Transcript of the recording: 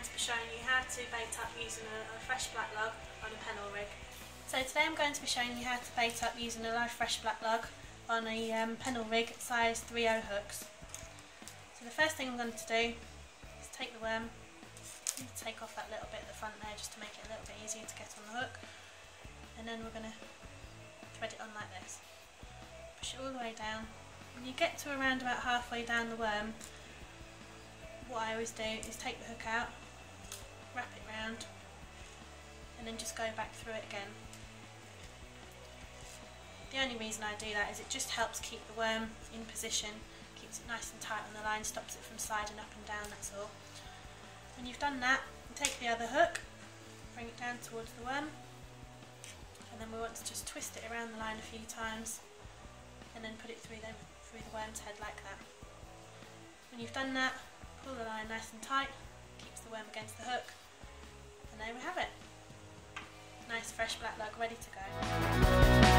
going to be showing you how to bait up using a, a fresh black lug on a pennel rig. So today I'm going to be showing you how to bait up using a live fresh black lug on a um, pennel rig size 3.0 hooks. So the first thing I'm going to do is take the worm, take off that little bit at the front there just to make it a little bit easier to get on the hook and then we're going to thread it on like this. Push it all the way down. When you get to around about halfway down the worm, what I always do is take the hook out, wrap it round, and then just go back through it again. The only reason I do that is it just helps keep the worm in position, keeps it nice and tight on the line, stops it from sliding up and down, that's all. When you've done that, you take the other hook, bring it down towards the worm, and then we want to just twist it around the line a few times and then put it through the, through the worm's head like that. When you've done that, pull the line nice and tight, keeps the worm against the hook, and there we have it. Nice fresh black lug ready to go.